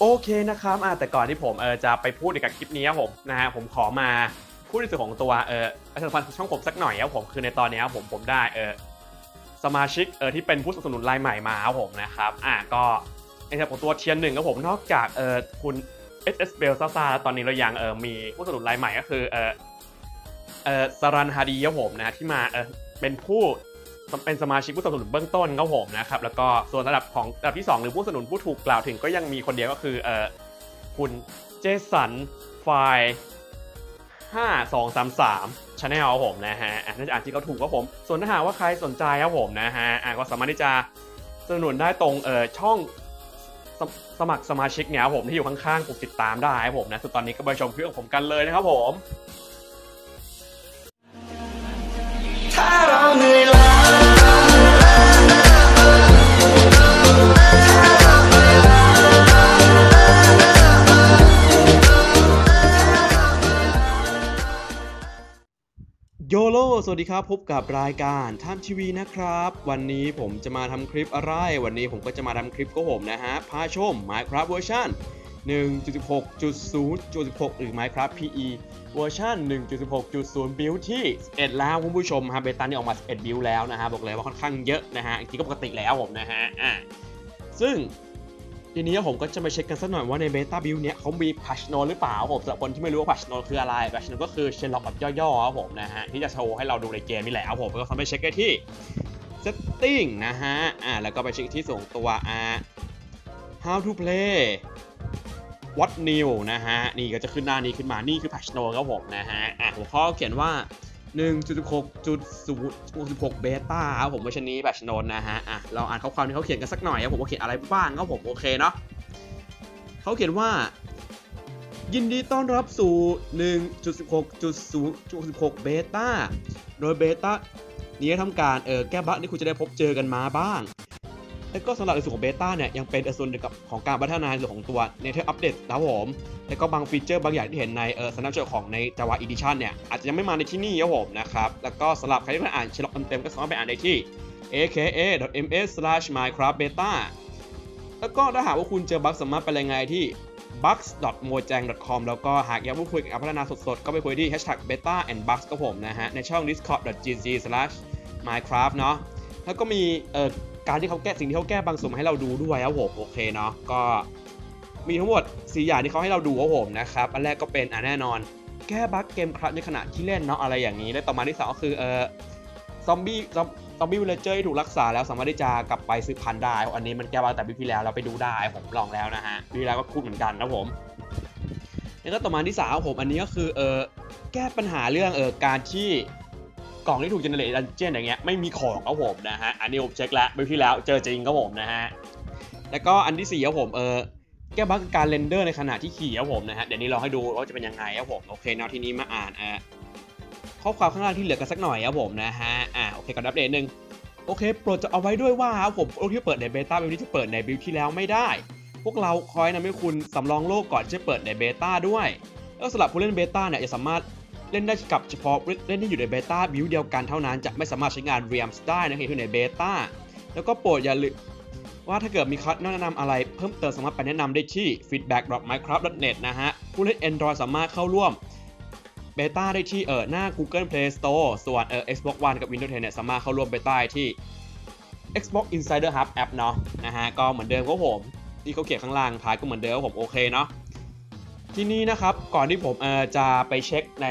โอเคนะครับอ่าแต่ก่อนที่ผมเออจะไปพูดในกับคลิปนี้ครับผมนะฮะผมขอมาพูดในส่วนของตัวเออประชาพันธ์ช่องผมสักหน่อยครับผมคือในตอนนี้ครับผมผมได้เออสมาชิกเออที่เป็นผู้สนับสนุนรายใหม่มาครับผมนะครับอ่าก็ในส่วนของตัวเทียนหนึ่งครับผมนอกจากเออคุณ SS b e l ซ่าแล้วตอนนี้เรายังเออมีผู้สนับสนุนรายใหม่ก็คือเออเออสรันฮาดีครับผมนะที่มาเออเป็นผู้ เป็นสมาชิกผู้สนับสนุนเบื้องต้นครับผมนะครับแล้วก็ส่วนระดับของระดับที่ 2 หรือผู้สนับสนุนผู้ถูกกล่าวถึงก็ยังมีคนเดียวก็คือเออคุณเจสันไฟ5233 Channel ครับผมนะฮะน่าจะอ่านที่เขาถูกครับผม ส่วนถ้าหากว่าใครสนใจครับผมนะฮะก็สามารถที่จะสนับสนุนได้ตรงเอ่อช่องสมสมัครสมาชิกเนี่ยครับผมที่อยู่ข้างๆปุ่มติดตามได้ครับผมนะส่วนตอนนี้ก็ไปชมคลิปของผมกันเลยนะครับผม สวัสดีครับ พบกับรายการท่ามทีวีนะครับ วันนี้ผมจะมาทำคลิปอะไร วันนี้ผมก็จะมาทำคลิปครับผมนะฮะ พาชม Minecraft เวอร์ชัน1.16.0.16หรือ Minecraft PE เวอร์ชัน1.16.0 build ที่11แล้วคุณผู้ชมครับ beta นี่ออกมา11 build แล้วนะฮะ บอกเลยว่าค่อนข้างเยอะนะฮะจริงก็ปกติแล้วผมนะฮะอ่าซึ่ง ทีนี้ผมก็จะมาเช็คกันสักหน่อยว่าใน beta build เนี้ยเขามี patch note หรือเปล่าครับผมสำหรับคนที่ไม่รู้ว่า patch note คืออะไร patch note ก็คือ changelog แบบย่อๆครับผมนะฮะที่จะโชว์ให้เราดูในเกมนี่แหละครับผมก็สามารถเช็คได้ที่ setting นะฮะอ่าแล้วก็ไปเช็คที่ส่งตัวอ่า how to play what new นะฮะนี่ก็จะขึ้นหน้านี้ขึ้นมานี่คือพัชโนครับผมนะฮะอะหัวข้อเขียนว่า 1.6.0.6เบต้าครับผมเวอร์ชันนี้แบบชนนนะฮะอะเราอ่านข้อความที่เขาเขียนกันสักหน่อยครับผมว่าเขียนอะไรบ้างครับผมโอเคเนาะเขาเขียนว่า ยินดีต้อนรับสู่ 1.16.0.6เบต้าโดยเบต้านี้ทำการเออแก้บั๊กที่คุณจะได้พบเจอกันมาบ้าง แล้วก็สำหรับในส่วนของเบต้าเนี่ยยังเป็นส่วนหนึ่งกับของการพัฒนาในส่วนของตัว Native Update นะครับผมแล้วก็บางฟีเจอร์บางอย่างที่เห็นในเออสนับสนุนของใน Java Edition เนี่ยอาจจะยังไม่มาในที่นี่ครับผมนะครับแล้วก็สำหรับใครที่เพิ่อ่านเชลล็อกเต็มๆก็สามารถไปอ่านได้ที่ aka.ms/minecraftbeta แล้วก็ถ้าหากว่าคุณเจอบั๊กสามารถไปรายงานที่ bugs.mojang.com แล้วก็หากอยากพูดคุยกับพัฒนาสดๆ ก็ไปคุยที่ hashtag beta and bugs ก็ผมนะฮะ ในช่อง discord.gg/minecraft เนาะแล้วก็มีเอ่อ การที่เขาแก้สิ่งที่เขาแก้บางส่วนให้เราดูด้วยครับผมโอเคเนาะก็มีทั้งหมด4อย่างที่เขาให้เราดูครับผมนะครับอันแรกก็เป็นอ่าแน่นอน แก้บั๊กเกมครับในขณะที่เล่นเนาะอะไรอย่างนี้และต่อมาที่สองก็คือเออซอมบี้ซอมบี้วิลเลเจอร์ที่ถูกรักษาแล้วสามารถที่จะกลับไปซื้อพันธุ์ได้ อันนี้มันแก้บั๊กแต่วิธีแล้วเราไปดูได้ผมลองแล้วนะฮะวิธีแล้วก็คุ้นเหมือนกันนะผมแล้วก็ต่อมาที่สามครับผมอันนี้ก็คือเออแก้ปัญหาเรื่องเออการที่ กล่องที่ถูก generate dungeon อย่างเงี้ยไม่มีของครับผมนะฮะ อันนี้ผมเช็คแล้ววิธีแล้วเจอจริงครับผมนะฮะ แล้วก็อันที่สี่ครับผมเออแก้ bug การ render ในขณะที่ขี่ครับผมนะฮะ เดี๋ยวนี้เราให้ดูว่าจะเป็นยังไงครับผมโอเคเนาะทีนี้มาอ่านอ่าข้อความข้างล่างที่เหลือกันสักหน่อยครับผมนะฮะอ่าโอเคก่อนอัปเดตหนึ่งโอเคโปรดจำเอาไว้ด้วยว่าครับผมโลกที่เปิดใน beta เป็นที่จะเปิดใน build ที่แล้วไม่ได้ พวกเราขอแนะนำให้คุณสำรองโลกก่อนที่จะเปิดใน beta ด้วยแล้วสำหรับผู้เล่น beta เนี่ยจะสามารถ เล่นได้กับเฉพาะเล่นที่อยู่ใน beta build เดียวกันเท่านั้นจะไม่สามารถใช้งาน Realm ได้นะครับที่อยู่ใน beta แล้วก็โปรดอย่าลืมว่าถ้าเกิดมีคำแนะนำอะไรเพิ่มเติมสามารถไปแนะนำได้ที่ feedback.minecraft.net นะฮะ ผู้เล่น Android สามารถเข้าร่วม beta ได้ที่เออหน้า Google Play Store ส่วนเออ Xbox One กับ Windows 10เนี่ยสามารถเข้าร่วม beta ที่ Xbox Insider Hub App เนาะนะฮะก็เหมือนเดิมครับผมที่เขาเขียนข้างล่างท้ายก็เหมือนเดิมครับผมโอเคเนาะ ทีนี้นะครับก่อนที่ผมจะไปเช็คใน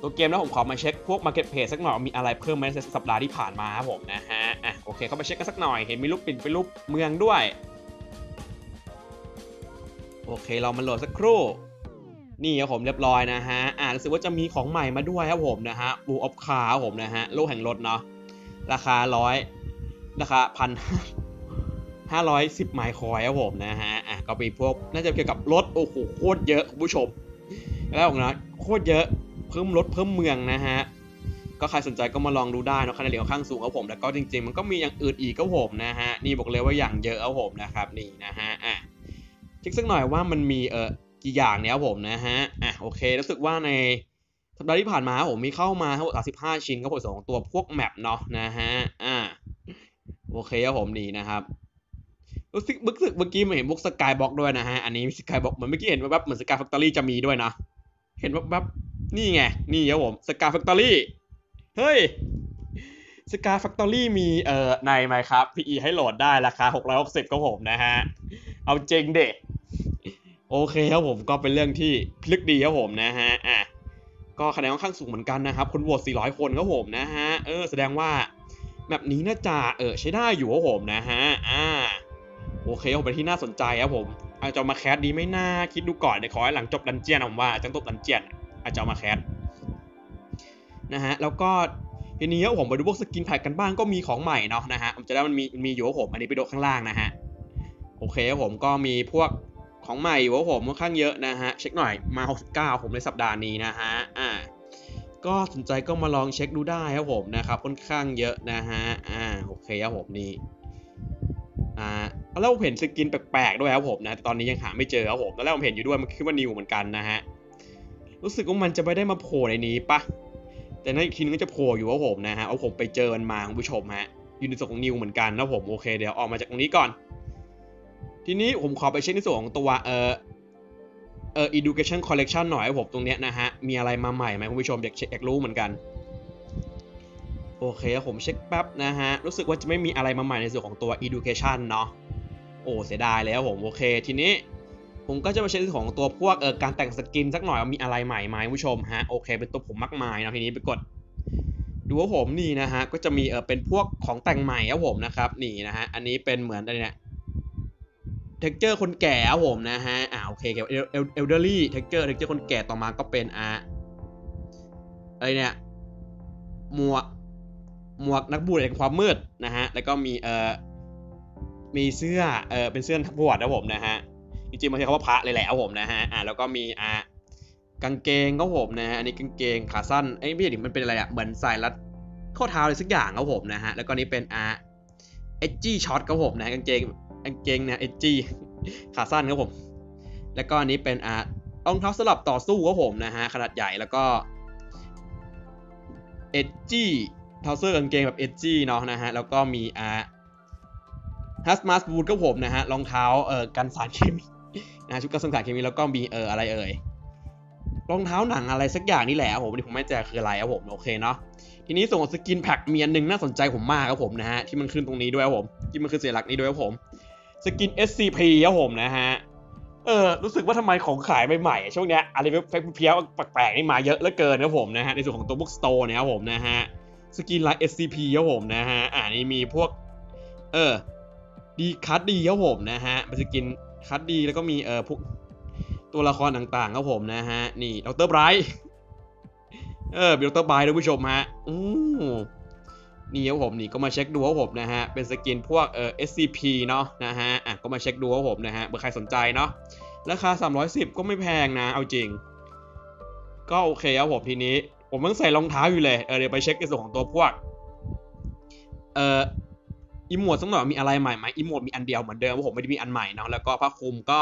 ตัวเกมแล้วผมขอมาเช็คพวก Marketplace สักหน่อยมีอะไรเพิ่มไหมในสัปดาห์ที่ผ่านมาครับผมนะฮะอะโอเคเข้าไปเช็คกันสักหน่อยเห็นมีรูปปิ่นเป็นรูปเมืองด้วย โอเคเรามาโหลดสักครู่ นี่ครับผมเรียบร้อยนะฮะอ่ารู้สึกว่าจะมีของใหม่มาด้วยครับผมนะฮะบูออฟคาร์ผมนะฮะโลกแห่งรถเนาะราคาร้อยราคาพันห้าร้อยสิบไมล์คอยครับผมนะฮะ ก็มีพวกน่าจะเกี่ยวกับรถโอ้โหโคตรเยอะคุณผู้ชม แล้วนะโคตรเยอะเพิ่มรถเพิ่มเมืองนะฮะก็ใครสนใจก็มาลองดูได้นะคะแนนเหลียวข้างสูงครับผมแล้วก็จริง ๆ มันก็มีอย่างอื่นอีกครับผมนะฮะนี่บอกเลยว่าอย่างเยอะครับผมนะครับนี่นะฮะอะเช็คสักหน่อยว่ามันมีเออกี่อย่างเนี้ยครับผมนะฮะอะโอเครู้สึกว่าในสัปดาห์ที่ผ่านมาผมมีเข้ามาทั้งหมด35 ชิ้นครับผมสองตัวพวก map เนาะนะฮะอะโอเคครับผมนี่นะครับ รู้สึกรู้สึกเมื่อกี้มันเห็นพวก skyblock ด้วยนะฮะ อันนี้ skyblock เหมือนเมื่อกี้เห็นแบบเหมือน Sky Factory จะมีด้วยนะ เห็นแบบแบบนี่ไง นี่ครับผม Sky Factory เฮ้ย Sky Factory มีเอ่อในไหมครับ PE ให้โหลดได้ราคา 660ครับผมนะฮะ เอาจริงเด็โอเคครับผมก็เป็นเรื่องที่พลึกดีครับผมนะฮะ อะ ก็คะแนนค่อนข้างสูงเหมือนกันนะครับ คนโหวต400 คนครับผมนะฮะ เออ แสดงว่าแบบนี้น่าจะเออใช้ได้อยู่ครับผมนะฮะ อ่า โอเคผมเป็นที่น่าสนใจครับผม อาจจะเอามาแคสดีไม่น่าคิดดูก่อนเดี๋ยวขอให้หลังจบดันเจียนผมว่าจะจบดันเจียนอาจจะเอามาแคสนะฮะแล้วก็ทีนี้ผมไปดูพวกสกินแพ็กกันบ้างก็มีของใหม่เนาะนะฮะผมจะได้มันมีมีอยู่ผมอันนี้ไปดูข้างล่างนะฮะโอเคครับผมก็มีพวกของใหม่อยู่ผมค่อนข้างเยอะนะฮะเช็คหน่อยมา 69 ผมในสัปดาห์นี้นะฮะอ่าก็สนใจก็มาลองเช็คดูได้ครับผมนะครับค่อนข้างเยอะนะฮะอ่าโอเคครับผมนี่ แล้วผมเห็นสกินแปลกๆด้วยครับผมนะตอนนี้ยังหาไม่เจอครับผมตอนแรกผมเห็นอยู่ด้วยมันคิดว่านิวเหมือนกันนะฮะรู้สึกว่ามันจะไม่ได้มาโผล่ในนี้ปะแต่นั่นอีกทีนึงก็จะโผล่อยู่ครับผมนะฮะเอาผมไปเจอมันมาคุณผู้ชมฮะอยู่ในส่วนของ new เหมือนกันนะผมโอเคเดี๋ยวออกมาจากตรงนี้ก่อน ทีนี้ผมขอไปเช็คในส่วนของตัวเอ่อเอ่อ education collection หน่อยครับผมตรงเนี้ยนะฮะมีอะไรมาใหม่ไหมคุณผู้ชมอยากเช็คอยากรู้เหมือนกันโอเคผมเช็คแป๊บนะฮะรู้สึกว่าจะไม่มีอะไรมาใหม่ในส่วนของตัว education เนาะ โอ้เสียดายแล้วผมโอเค ทีนี้ผมก็จะมาเช็คของตัวพวกเอ่อการแต่ง skin สักหน่อยมีอะไรใหม่ไหมผู้ชมฮะโอเค เป็นตัวผมมากมายนะทีนี้ไปกด ดูว่าผมนี่นะฮะก็จะมีเออเป็นพวกของแต่งใหม่ครับผมนะครับนี่นะฮะอันนี้เป็นเหมือนอะไรเนี่ย texture คนแก่ครับผมนะฮะอ่าโอเคเกี่ยว el el elderly texture texture คนแก่ต่อมาก็เป็นอ่าอะไรเนี่ยหมวกหมวกนักบวชแห่งความมืดนะฮะแล้วก็มีเอ่อ มีเสื้อเออเป็นเสื้อนักบวชนะผมนะฮะจริงๆมันใช้คำว่าพระเลยแหละครับผมนะฮะอ่าแล้วก็มีอ่ากางเกงครับผมนะฮะอันนี้กางเกงขาสั้นเอ้ไม่ใช่ดิมันเป็นอะไรอะเหมือนสายรัดข้อเท้าอะไรสักอย่างครับผมนะฮะแล้วก็นี้เป็นอ่าเอจจี้ช็อตครับผมนะกางเกงกางเกงนี่ยเอจจี้ขาสั้นครับผม แล้วก็อันนี้เป็นอ่ารองเท้าสำหรับต่อสู้ครับผมนะฮะขนาดใหญ่แล้วก็เอจจี้ทาวเซอร์กางเกงแบบเอจจี้เนาะนะฮะแล้วก็มีอ่า hazmat boots ครับผมนะฮะรองเท้าเอ่อกันสารเคมีนะชุดกันสารเคมีแล้วก็มีเอ่ออะไรเอ่ยรองเท้าหนังอะไรสักอย่างนี่แหละผมนี่ผมไม่แจคืออะไรครับผมโอเคเนาะทีนี้ส่วนของ skin pack มีอันหนึ่งน่าสนใจผมมากครับผมนะฮะที่มันขึ้นตรงนี้ด้วยครับผมที่มันคือสัญลักษณ์นี้ด้วยครับผมสกิน SCP ครับผมนะฮะเออรู้สึกว่าทำไมของขายใหม่ๆช่วงเนี้ยอะไรแปลกเพี้ยนแปลกๆนี่มาเยอะเหลือเกินครับผมนะฮะในส่วนของตัว bookstore เนี่ยครับผมนะฮะสกินไลน์ SCP ครับผมนะฮะอ่านี่มีพวกเออ ดี Class D ครับผมนะฮะเป็น skin Class D แล้วก็มีเอ่อพวกตัวละครต่างๆครับผมนะฮะนี่ Dr. Bright เออบิล Dr. Bright ท่านผู้ชมฮะอู้นี่ครับผมนี่ก็มาเช็คดูครับผมนะฮะเป็น skin พวกเอ่อ SCP เนาะนะฮะอะก็มาเช็คดูครับผมนะฮะเผื่อใครสนใจเนาะราคา 310 ก็ไม่แพงนะ เอาจริง ก็โอเคครับผมทีนี้ ผมต้องใส่รองเท้าอยู่เลย เออเดี๋ยวไปเช็คในส่วนของตัวพวก เอ่อ emote สักหน่อยมีอะไรใหม่ไหม emote มีอันเดียวเหมือนเดิมว่าผมไม่ได้มีอันใหม่เนาะแล้วก็ผ้าคลุมก็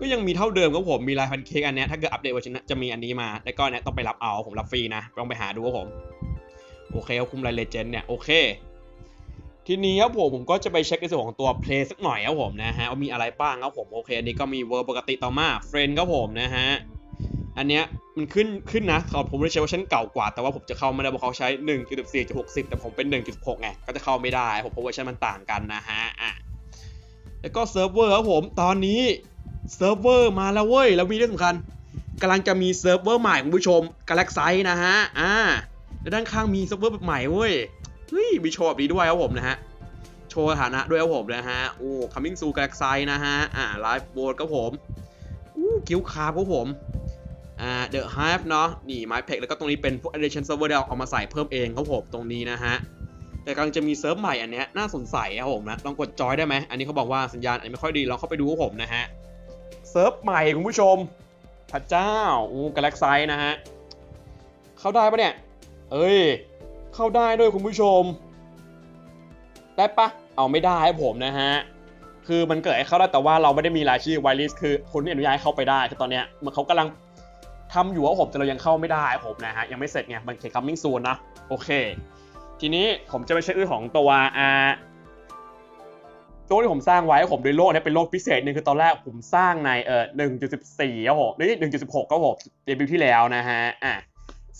ก็ยังมีเท่าเดิมครับผมมีลายแพนเค้กอันนี้ถ้าเกิดอัปเดตเวอร์ชันจะมีอันนี้มา แล้วก็เนี้ยต้องไปรับเอาผมรับฟรีนะต้องไปหาดูครับผม โอเคเอาคุมลาย legend เนี่ยโอเค ทีนี้ครับผมผมก็จะไปเช็คในส่วนของตัว play สักหน่อยครับผมนะฮะว่ามีอะไรบ้างครับผมโอเคอันนี้ก็มี world ปกติต่อมา friend ครับผมนะฮะอันเนี้ย มันขึ้นขึ้นนะตอนผมไม่ได้ใช้เวอร์ชันเก่ากว่าแต่ว่าผมจะเข้าไม่ได้เพราะเขาใช้1.14จุด60 แต่ผมเป็น 1.6ไงก็จะเข้าไม่ได้ผมเพราะเวอร์ชันมันต่างกันนะฮะอะแล้วก็เซิร์ฟเวอร์ครับผมตอนนี้เซิร์ฟเวอร์มาแล้วเว้ยแล้วมีเรื่องสำคัญกำลังจะมีเซิร์ฟเวอร์ใหม่คุณผู้ชม Galaxy นะฮะอ่าแล้วด้านข้างมีเซิร์ฟเวอร์แบบใหม่เว้ยเฮ้ยมีโชว์แบบนี้ด้วยครับผมนะฮะโชว์สถานะด้วยครับผมนะฮะโอ้ coming soon Galaxy นะฮะอ่า Lifeboat ครับผมอู้กิ้วคาร์ครับผม อ่า The Hive เนาะนี่ My p e c แล้วก็ตรงนี้เป็นพวก addition server ที่เราเอามาใส่เพิ่มเองครับผมตรงนี้นะฮะ แต่กำลังจะมีเซิร์ฟใหม่อันเนี้ยน่าสนใจครับผมนะลองกดจอยได้ไหมอันนี้เขาบอกว่าสัญญาณอันไม่ค่อยดีลองเข้าไปดูครับผมนะฮะเซิร์ฟใหม่คุณผู้ชม พระเจ้าอู้ Galaxy นะฮะเข้าได้ปะเนี่ยเอ้ยเข้าได้ด้วยคุณผู้ชม ได้ปะเอาไม่ได้ผมนะฮะคือมันเกิดให้เข้าได้แต่ว่าเราไม่ได้มีรายชื่อ whitelist คือคนที่อนุญาตให้เข้าไปได้คือตอนเนี้ยเหมือนเขากำลัง ทำอยู่ว่าผมแต่เรายังเข้าไม่ได้ผมนะฮะยังไม่เสร็จไงมันเขียน coming soon นะโอเค ทีนี้ผมจะไปเช็คเรื่อของตัวอ่าโลกที่ผมสร้างไว้ผมโดยโลกเนี้เป็นโลกพิเศษหนึ่งคือตอนแรกผมสร้างในเอ่อ1.14ครับผมนี่1.16ครับผมเดบิวต์ที่แล้วนะฮะอะ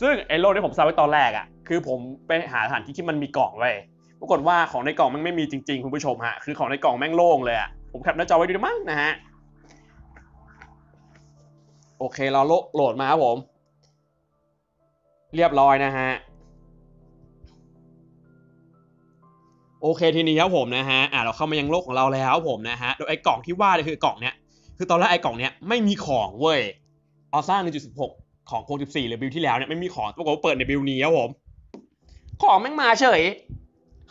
ซึ่งไอ้โลกที่ผมสร้างไว้ตอนแรกอะคือผมไปหาสถานที่ที่มันมีกล่องไว้ปรากฏว่าของในกล่องมันไม่มีจริงๆคุณผู้ชมฮะคือของในกล่องแม่งโล่งเลยอะผมแคปหน้าจอไว้ดูมั้งนะฮะ โอเคเราโหลดมาครับผม เรียบร้อยนะฮะโอเคทีนี้ครับผมนะฮะอะเราเข้ามายังโลกของเราแล้วครับผมนะฮะโดยไอ้กล่องที่ว่าเนี่ยคือกล่องเนี้ยคือตอนแรกไอ้กล่องเนี้ยไม่มีของเว้ยเอาสร้าง1.16 ของโค14หรือบิลที่แล้วเนี่ยไม่มีของปรากฏว่าเปิดในบิลนี้ครับผม ของแม่งมาเฉย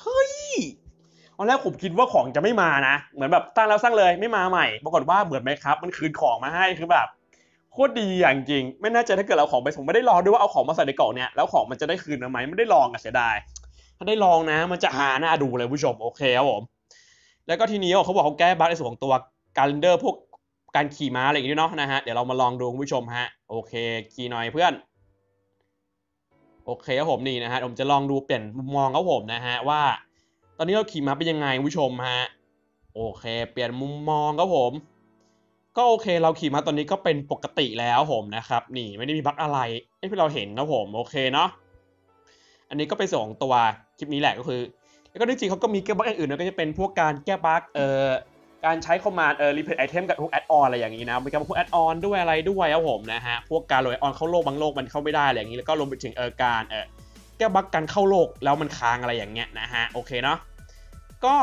เฮ้ยตอนแรกผมคิดว่าของจะไม่มานะ เหมือนแบบตั้งแล้วสร้างเลยไม่มาใหม่ ปรากฏว่าเหมือนไหมครับ มันคืนของมาให้คือแบบ โคตรดีอย่างจริง ไม่น่าจะถ้าเกิดเราของไปผมไม่ได้รอด้วยว่าเอาของมาใส่ในกล่องเนี้ยแล้วของมันจะได้คืนมาไหมไม่ได้ลองอะเสียดายถ้าได้ลองนะ มันจะหาหน้าดูเลยผู้ชมโอเคครับผมแล้วก็ทีนี้เขาบอกเขาแก้บั๊กในส่วนของตัวการเรนเดอร์พวกการขี่ม้าอะไรอย่างนี้เนาะนะฮะเดี๋ยวเรามาลองดูคุณผู้ชมฮะโอเคขี่หน่อยเพื่อนโอเคครับผมนี่นะฮะผมจะลองดูเปลี่ยนมุมมองครับผมนะฮะว่า ตอนนี้เราขี่ม้าเป็นยังไงคุณผู้ชมฮะโอเค เปลี่ยนมุมมองครับผม ก็โอเคเราขี่มาตอนนี้ก็เป็นปกติแล้วผมนะครับ นี่ไม่ได้มี bug อะไรที่เราเห็นนะผมโอเคเนาะอันนี้ก็เป็นส่วนของตัวคลิปนี้แหละก็คือ แล้วก็จริงๆเขาก็มีแก้ bug อย่างอื่นด้วยก็จะเป็นพวกการแก้ bug เอ่อการใช้ command เอ่อ replace item กับพวก add-on อะไรอย่างนี้นะมีการพวก add-on ด้วยอะไรด้วยครับผมนะฮะพวกการโหลด add-on เข้าโลกบางโลกมันเข้าไม่ได้อะไรอย่างนี้แล้วก็รวมไปถึงเอ่อการเอ่อแก้ bug การเข้าโลกแล้วมันค้างอะไรอย่างเงี้ยนะฮะโอเคเนาะก็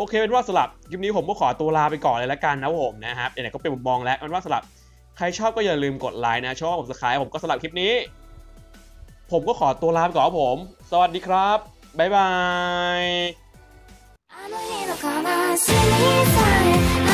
โอเคเป็นว่าสลับคลิปนี้ผมก็ขอตัวลาไปก่อนเลยละกันนะผมนะครับไหนๆก็เป็นมุมมองแล้วเป็นว่าสลับใครชอบก็อย่าลืมกดไลค์นะชอบผมสไครผมก็สลับคลิปนี้ ผมก็ขอตัวลาไปก่อนผม สวัสดีครับบ๊ายบาย